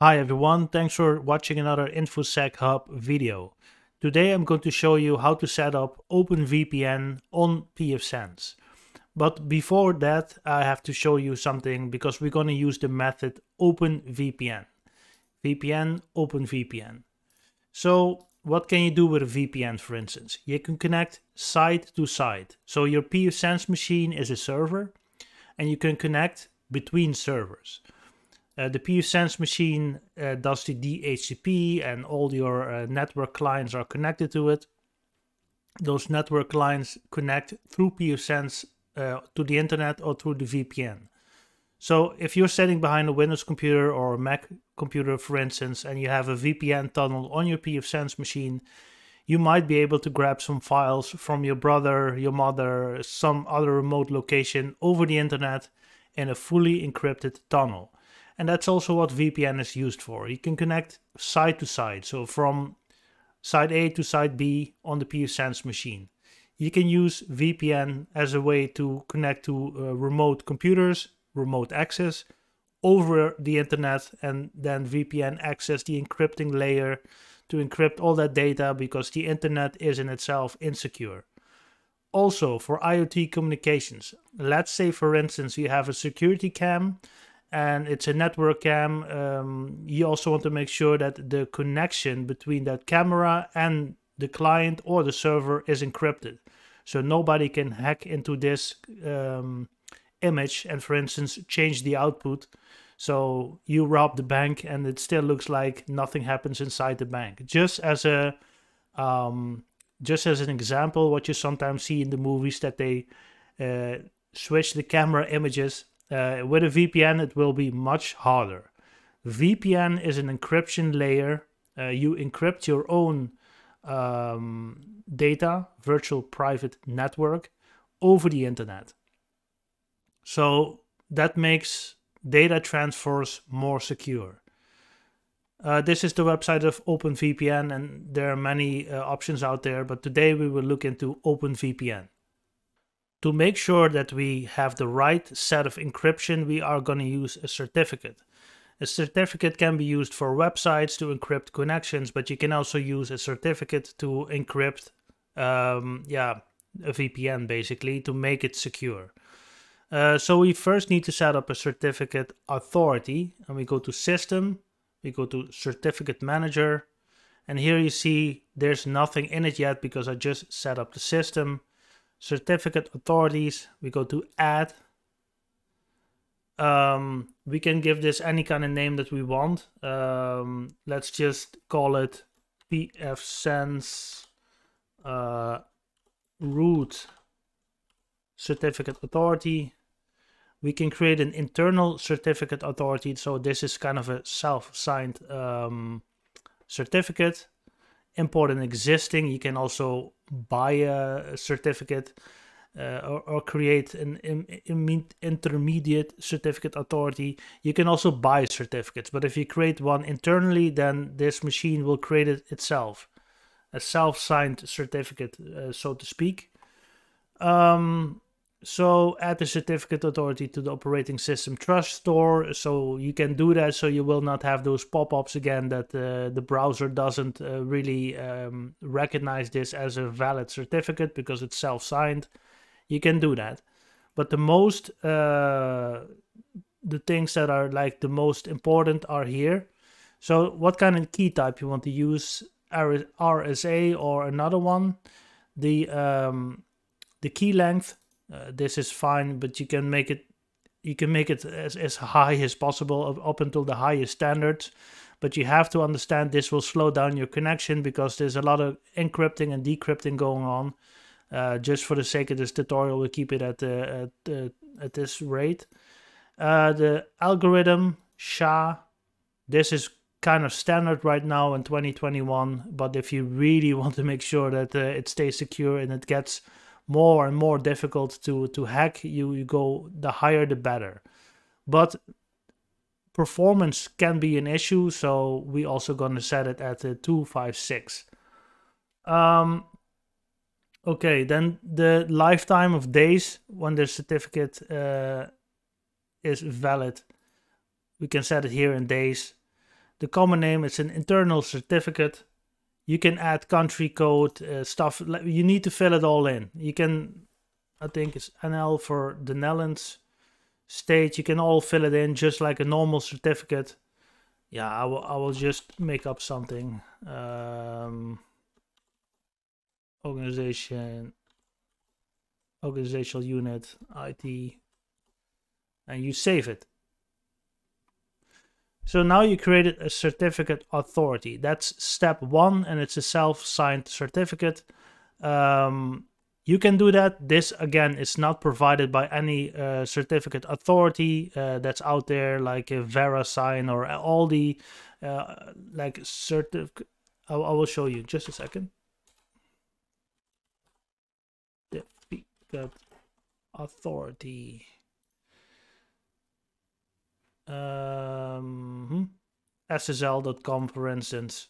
Hi everyone, thanks for watching another InfoSec Hub video. Today I'm going to show you how to set up OpenVPN on pfSense. But before that I have to show you something because we're going to use the method OpenVPN. VPN, OpenVPN. So what can you do with a VPN for instance? You can connect side to side. So your pfSense machine is a server and you can connect between servers. Uh, the pfSense machine uh, does the DHCP and all your uh, network clients are connected to it. Those network clients connect through pfSense uh, to the internet or through the VPN. So if you're sitting behind a Windows computer or a Mac computer, for instance, and you have a VPN tunnel on your pfSense machine, you might be able to grab some files from your brother, your mother, some other remote location over the internet in a fully encrypted tunnel. And that's also what VPN is used for. You can connect side to side, so from side A to side B on the pfSense machine. You can use VPN as a way to connect to uh, remote computers, remote access over the internet, and then VPN access the encrypting layer to encrypt all that data because the internet is in itself insecure. Also, for IoT communications, let's say for instance you have a security cam and it's a network cam. Um, you also want to make sure that the connection between that camera and the client or the server is encrypted. So nobody can hack into this um, image and, for instance, change the output. So you rob the bank and it still looks like nothing happens inside the bank. Just as a um, just as an example, what you sometimes see in the movies that they uh, switch the camera images uh, with a VPN, it will be much harder. VPN is an encryption layer. Uh, you encrypt your own um, data, virtual private network, over the internet. So that makes data transfers more secure. Uh, this is the website of OpenVPN, and there are many uh, options out there, but today we will look into OpenVPN. To make sure that we have the right set of encryption, we are going to use a certificate. A certificate can be used for websites to encrypt connections, but you can also use a certificate to encrypt, um, yeah, a VPN basically to make it secure. Uh, so we first need to set up a certificate authority, and we go to System, we go to Certificate Manager, and here you see there's nothing in it yet because I just set up the system certificate authorities, we go to add. Um, we can give this any kind of name that we want. Um, let's just call it pfSense uh, root certificate authority. We can create an internal certificate authority. So this is kind of a self-signed um, certificate import an existing. You can also buy a certificate uh, or, or, create an intermediate certificate authority. You can also buy certificates, but if you create one internally, then this machine will create it itself, a self-signed certificate, uh, so to speak. Um, so add the certificate authority to the operating system trust store. So you can do that so you will not have those pop-ups again that uh, the browser doesn't uh, really um, recognize this as a valid certificate because it's self-signed. You can do that. But the most, uh, the things that are like the most important are here. So what kind of key type you want to use, RSA or another one? The, um, the key length uh, this is fine, but you can make it you can make it as, as high as possible up, until the highest standards. But you have to understand this will slow down your connection because there's a lot of encrypting and decrypting going on. Uh, just for the sake of this tutorial, we'll keep it at the, at, uh, at this rate. Uh, the algorithm SHA, this is kind of standard right now in 2021. But if you really want to make sure that uh, it stays secure and it gets more and more difficult to to hack you you go the higher the better. But performance can be an issue so we also gonna set it at the 256 um okay then the lifetime of days when the certificate uh, is valid. We can set it here in days. The common name is an internal certificate. You can add country code, uh, stuff. You need to fill it all in. You can, I think it's NL for the Netherlands state. You can all fill it in just like a normal certificate. Yeah, I will, I will just make up something. Um, organization, organizational unit, IT, and you save it. So now you created a certificate authority. That's step one, and it's a self-signed certificate. Um, you can do that. This again is not provided by any uh, certificate authority uh, that's out there, like a VeriSign or all the uh, like certificate. I, I will show you just a second. Certificate authority. Um, SSL.com, for instance.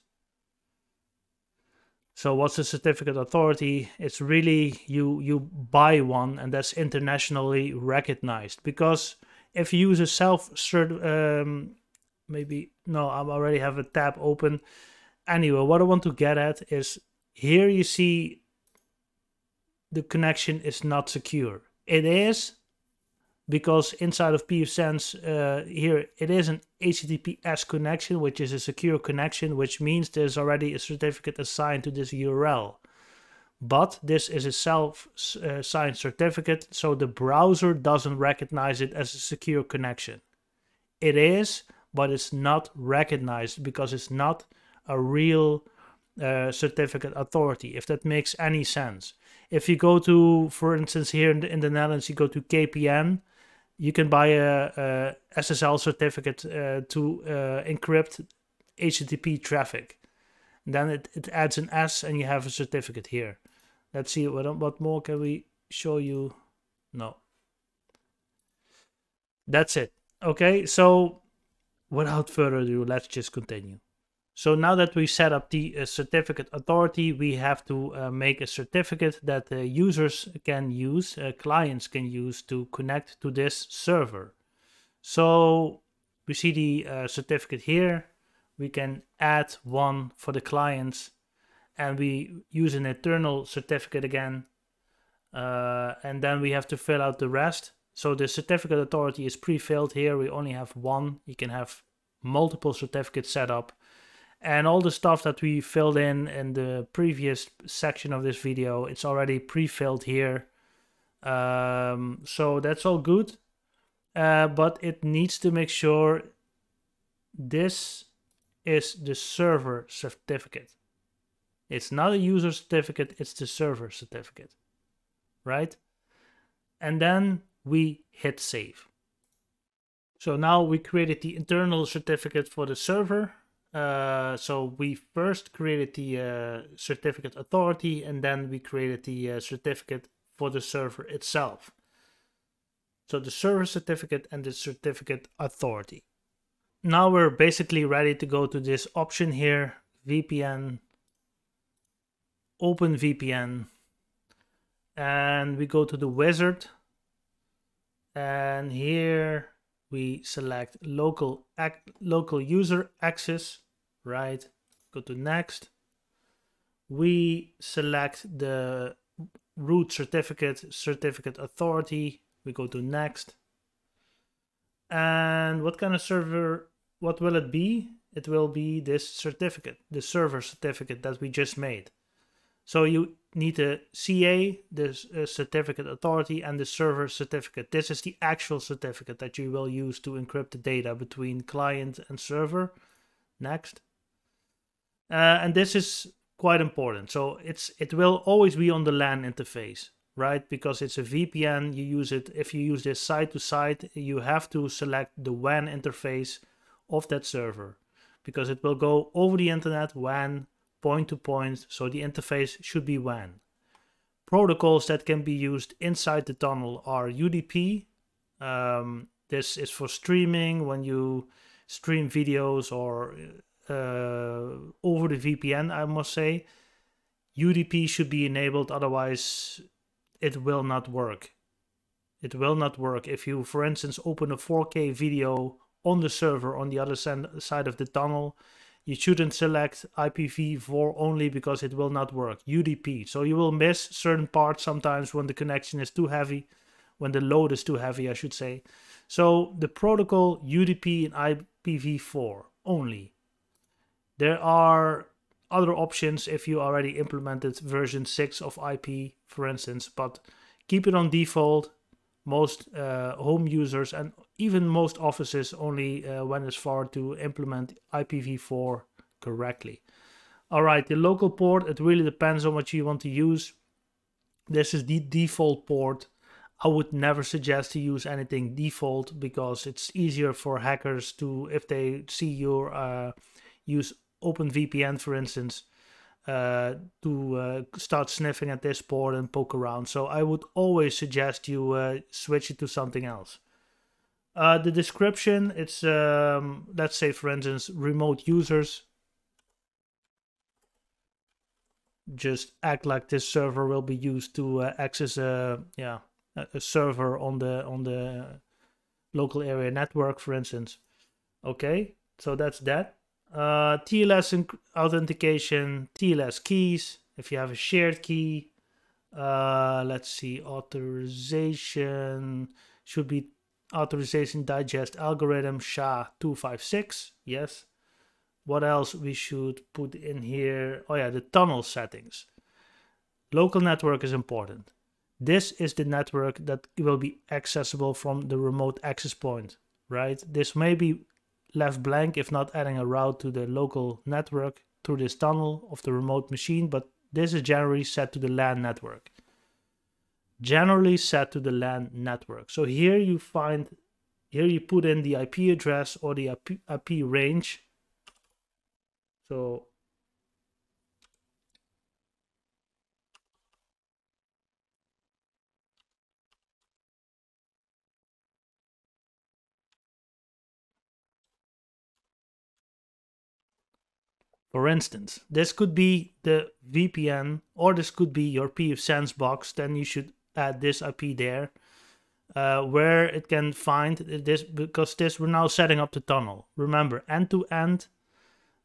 So what's a certificate authority? It's really you you buy one and that's internationally recognized because if you use a self cert um, maybe no I already have a tab open. Anyway, what I want to get at is here you see the connection is not secure. It is, because inside of pfSense uh, here it is an HTTPS connection, which is a secure connection, which means there's already a certificate assigned to this URL. But this is a self-signed uh, certificate, so the browser doesn't recognize it as a secure connection. It is, but it's not recognized because it's not a real uh, certificate authority, if that makes any sense. If you go to, for instance, here in the, in the Netherlands, you go to KPN, you can buy a, a SSL certificate uh, to uh, encrypt HTTP traffic. Then it, it adds an S and you have a certificate here. Let's see what, what more can we show you. No. That's it. Okay, so without further ado, let's just continue. So now that we set up the uh, certificate authority, we have to uh, make a certificate that uh, users can use, uh, clients can use to connect to this server. So we see the uh, certificate here. We can add one for the clients and we use an internal certificate again. Uh, and then we have to fill out the rest. So the certificate authority is pre-filled here. We only have one. You can have multiple certificates set up and all the stuff that we filled in in the previous section of this video it's already pre-filled here. Um, so that's all good. Uh, but it needs to make sure this is the server certificate. It's not a user certificate it's the server certificate right? And then we hit save. So now we created the internal certificate for the server uh, so we first created the uh, certificate authority and then we created the uh, certificate for the server itself. So the server certificate and the certificate authority. Now we're basically ready to go to this option here, VPN, OpenVPN, and we go to the wizard and here we select local local user access right? Go to next. We select the root certificate, certificate authority. We go to next. And what kind of server, what will it be? It will be this certificate, the server certificate that we just made. So you need the CA, the uh, certificate authority, and the server certificate. This is the actual certificate that you will use to encrypt the data between client and server. Next. Uh, and this is quite important. So it's it will always be on the LAN interface, right? Because it's a VPN. You use it if you use this side to side. You have to select the WAN interface of that server because it will go over the internet WAN point to point. So the interface should be WAN. Protocols that can be used inside the tunnel are UDP. Um, this is for streaming when you stream videos or Uh, over the VPN, I must say. UDP should be enabled, otherwise it will not work. It will not work. If you, for instance, open a 4K video on the server on the other side of the tunnel, you shouldn't select IPv4 only because it will not work. UDP. So you will miss certain parts sometimes when the connection is too heavy, when the load is too heavy, I should say. So the protocol UDP and IPv4 only. There are other options if you already implemented version 6 of IP, for instance, but keep it on default. Most uh, home users and even most offices only uh, went as far to implement IPv4 correctly. All right, the local port, it really depends on what you want to use. This is the default port. I would never suggest to use anything default because it's easier for hackers to, if they see your uh, use OpenVPN, for instance, uh, to uh, start sniffing at this port and poke around. So I would always suggest you uh, switch it to something else. Uh, the description, it's, um, let's say, for instance, remote users. Just act like this server will be used to uh, access a, yeah, a server on the on the local area network, for instance. Okay, so that's that. Uh, TLS authentication, TLS keys, if you have a shared key. Uh, let's see, authorization should be authorization digest algorithm SHA-256. Yes. What else we should put in here? Oh yeah, the tunnel settings. Local network is important. This is the network that will be accessible from the remote access point, right? This may be left blank if not adding a route to the local network through this tunnel of the remote machine, but this is generally set to the LAN network. Generally set to the LAN network. So here you find, here you put in the IP address or the IP, IP range. So For instance, this could be the VPN or this could be your pfSense box. Then you should add this IP there uh, where it can find this because this we're now setting up the tunnel. Remember end to end,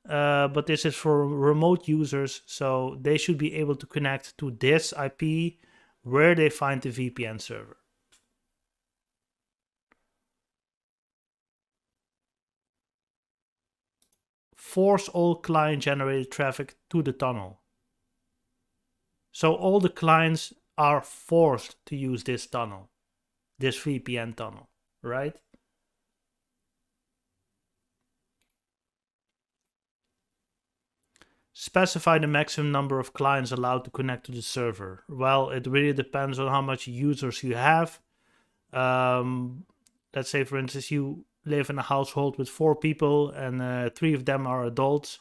uh, but this is for remote users, so they should be able to connect to this IP where they find the VPN server. Force all client generated traffic to the tunnel. So all the clients are forced to use this tunnel, this VPN tunnel, right? Specify the maximum number of clients allowed to connect to the server. Well, it really depends on how much users you have. Um, let's say, for instance, you live in a household with four people and uh, three of them are adults,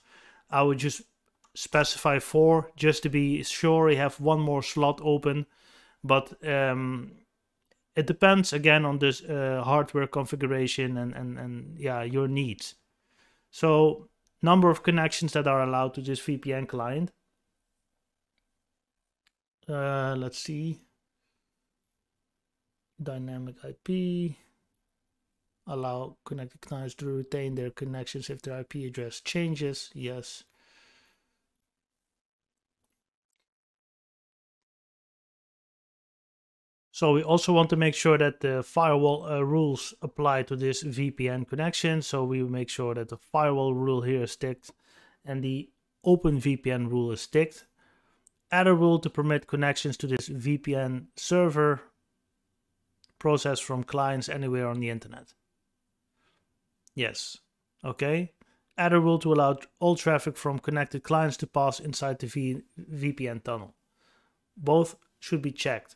I would just specify four just to be sure you have one more slot open. But um, it depends again on this uh, hardware configuration and, and, and yeah, your needs. So number of connections that are allowed to this VPN client. Uh, let's see. Dynamic IP allow connected clients to retain their connections if their IP address changes. Yes. So we also want to make sure that the firewall uh, rules apply to this VPN connection. So we make sure that the firewall rule here is ticked and the OpenVPN rule is ticked. Add a rule to permit connections to this VPN server process from clients anywhere on the internet. Yes. Okay. Add a rule to allow all traffic from connected clients to pass inside the v VPN tunnel. Both should be checked.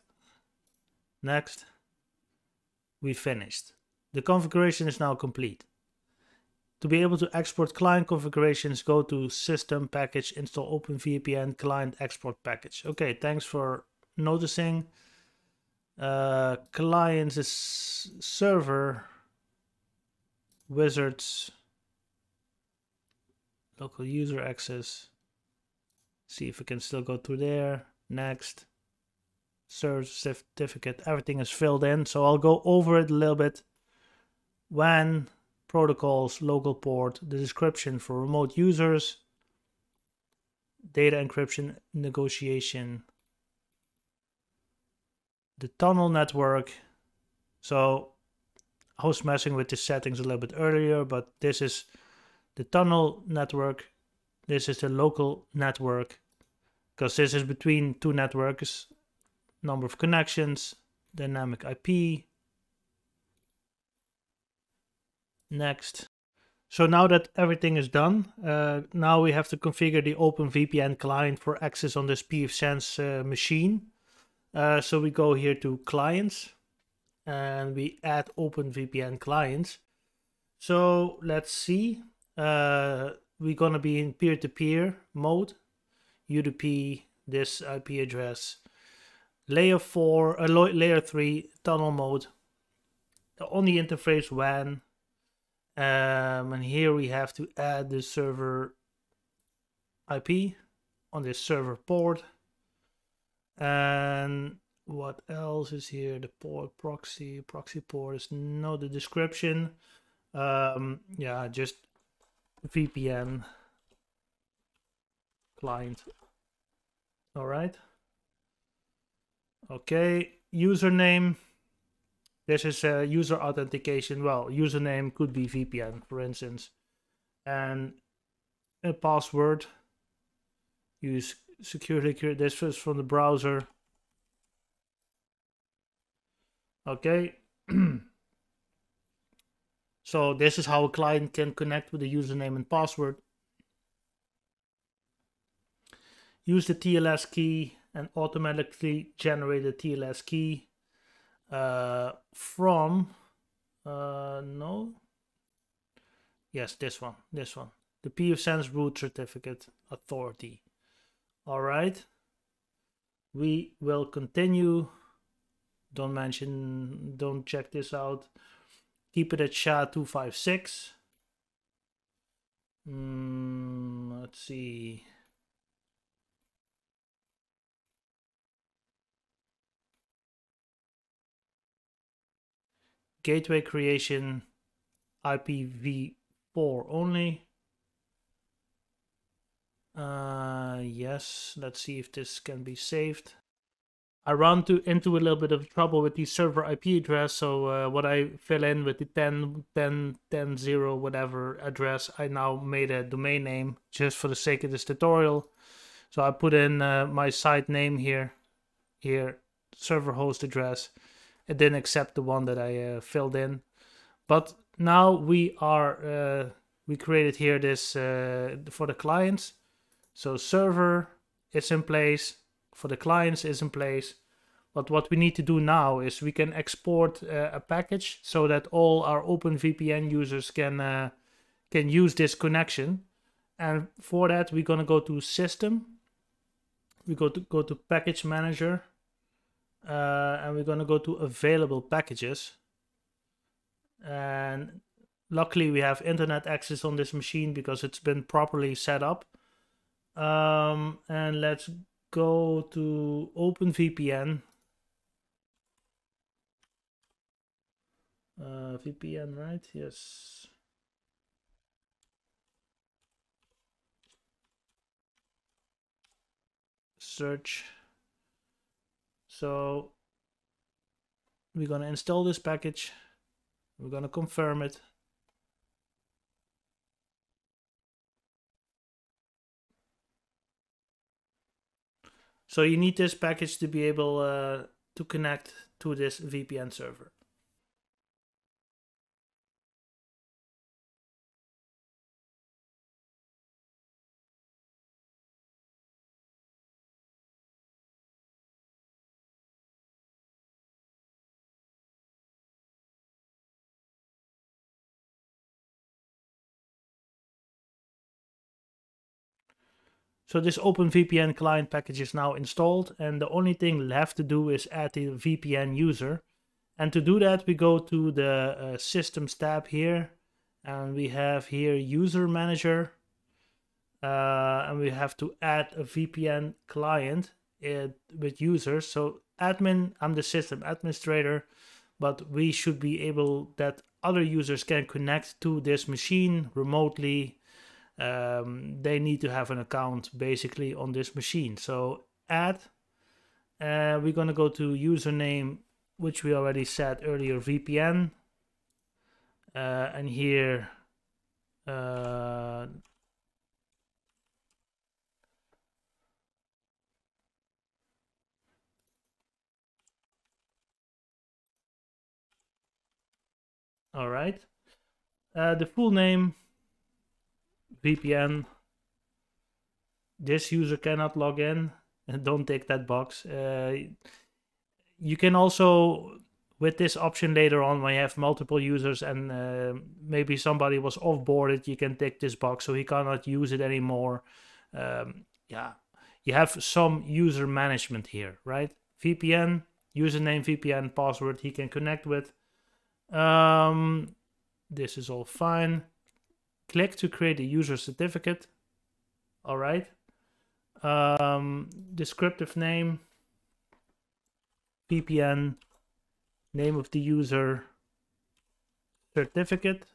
Next. We finished. The configuration is now complete. To be able to export client configurations, go to System Package, install OpenVPN Client Export Package. Okay, thanks for noticing. Uh, client is server wizards, local user access. See if we can still go through there. Next. Search certificate. Everything is filled in. So I'll go over it a little bit. WAN protocols, local port, the description for remote users, data encryption negotiation, the tunnel network. So I was messing with the settings a little bit earlier, but this is the tunnel network. This is the local network because this is between two networks, number of connections, dynamic IP. Next. So now that everything is done, uh, now we have to configure the OpenVPN client for access on this pfSense uh, machine. Uh, so we go here to clients and we add OpenVPN clients. So let's see, uh, we're gonna be in peer-to-peer -peer mode, UDP, this IP address, layer 4, uh, layer 3 tunnel mode, on the interface WAN, um, and here we have to add the server IP on this server port. And what else is here? The port proxy, proxy port is not the description. Um, yeah, just VPN client. All right. Okay, username this is a user authentication. Well, username could be VPN, for instance. And a password. Use security. This is from the browser. Okay. so this is how a client can connect with the username and password. Use the TLS key and automatically generate a TLS key uh, from uh, no. Yes this one this one. The pfSense root certificate authority. All right? We will continue don't mention don't check this out keep it at sha 256 mm, let's see gateway creation IPv4 only. Uh, yes, let's see if this can be saved. I run to, into a little bit of trouble with the server IP address, so uh, what I fill in with the 10, 10, 10, 0, whatever address, I now made a domain name just for the sake of this tutorial. So I put in uh, my site name here, here, server host address, it didn't accept the one that I uh, filled in. But now we are uh, we created here this uh, for the clients. So server is in place for the clients is in place. But what we need to do now is we can export uh, a package so that all our OpenVPN users can uh, can use this connection. And for that, we're gonna go to System. We go to go to Package Manager uh, and we're going to go to available packages and luckily we have internet access on this machine because it's been properly set up um, and let's go to OpenVPN uh, VPN right yes search so we're going to install this package. We're going to confirm it. So you need this package to be able uh, to connect to this VPN server. So this OpenVPN client package is now installed and the only thing left to do is add the VPN user. And to do that, we go to the uh, Systems tab here and we have here User Manager. Uh, and we have to add a VPN client uh, with users. So admin, I'm the system administrator, but we should be able that other users can connect to this machine remotely. Um, they need to have an account basically on this machine. So add, uh, we're gonna go to username, which we already said earlier, VPN. Uh, and here, uh, All right. Uh, the full name, VPN. This user cannot log in. And don't tick that box. Uh, you can also, with this option later on, when you have multiple users and uh, maybe somebody was off-boarded, you can tick this box so he cannot use it anymore. Um, yeah, you have some user management here, right? VPN, username, VPN, password he can connect with. Um, this is all fine. Click to create a user certificate. All right. Um, descriptive name, VPN, name of the user, certificate,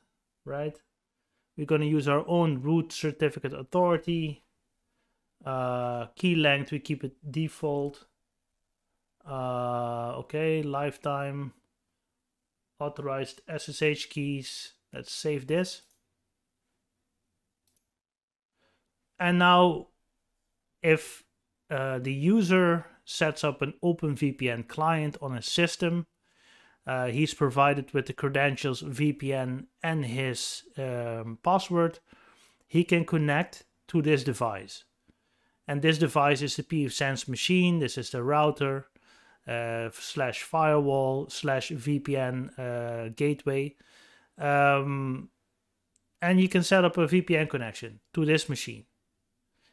right? We're going to use our own root certificate authority. Uh, key length, we keep it default. Uh, okay, lifetime authorized SSH keys. Let's save this. And now if uh, the user sets up an OpenVPN client on a system, uh, he's provided with the credentials VPN and his um, password, he can connect to this device. And this device is the pfSense machine, this is the router, uh, slash firewall slash VPN uh, gateway. Um, and you can set up a VPN connection to this machine.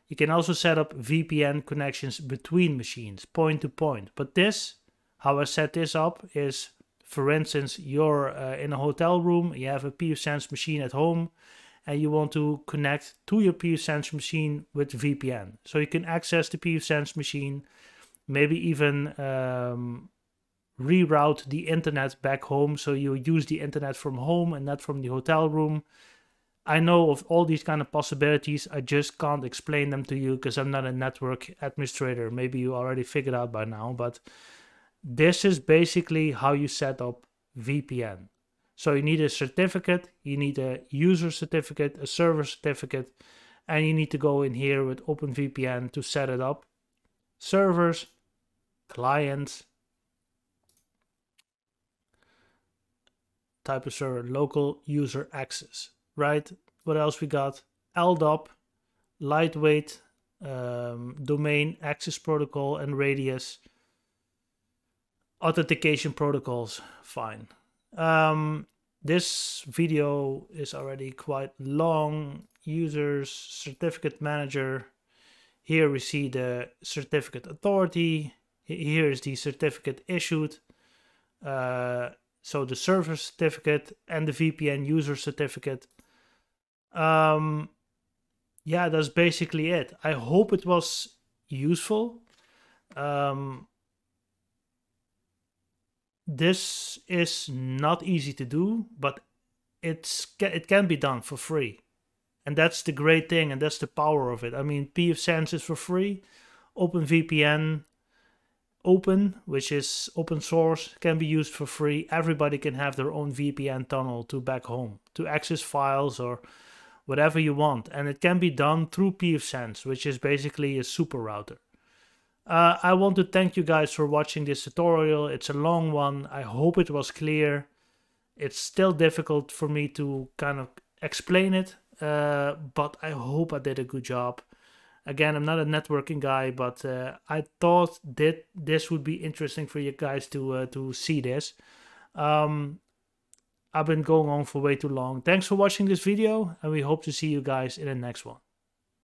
You can also set up VPN connections between machines, point to point. But this, how I set this up is, for instance, you're uh, in a hotel room, you have a pfSense machine at home, and you want to connect to your pfSense machine with VPN. So you can access the pfSense machine maybe even um, reroute the internet back home so you use the internet from home and not from the hotel room. I know of all these kind of possibilities. I just can't explain them to you because I'm not a network administrator. Maybe you already figured out by now, but this is basically how you set up VPN. So you need a certificate, you need a user certificate, a server certificate, and you need to go in here with OpenVPN to set it up. Servers, clients, type of server, local user access, right? What else we got? LDAP, lightweight, um, domain access protocol and radius, authentication protocols, fine. Um, this video is already quite long. Users, certificate manager. Here we see the certificate authority, here is the certificate issued. Uh, so the server certificate and the VPN user certificate. Um, yeah, that's basically it. I hope it was useful. Um, this is not easy to do, but it's it can be done for free. And that's the great thing, and that's the power of it. I mean, pfSense is for free. OpenVPN open, which is open source, can be used for free. Everybody can have their own VPN tunnel to back home to access files or whatever you want. And it can be done through pfSense, which is basically a super router. Uh, I want to thank you guys for watching this tutorial. It's a long one. I hope it was clear. It's still difficult for me to kind of explain it, uh, but I hope I did a good job. Again, I'm not a networking guy, but uh, I thought that this would be interesting for you guys to uh, to see this. Um, I've been going on for way too long. Thanks for watching this video, and we hope to see you guys in the next one.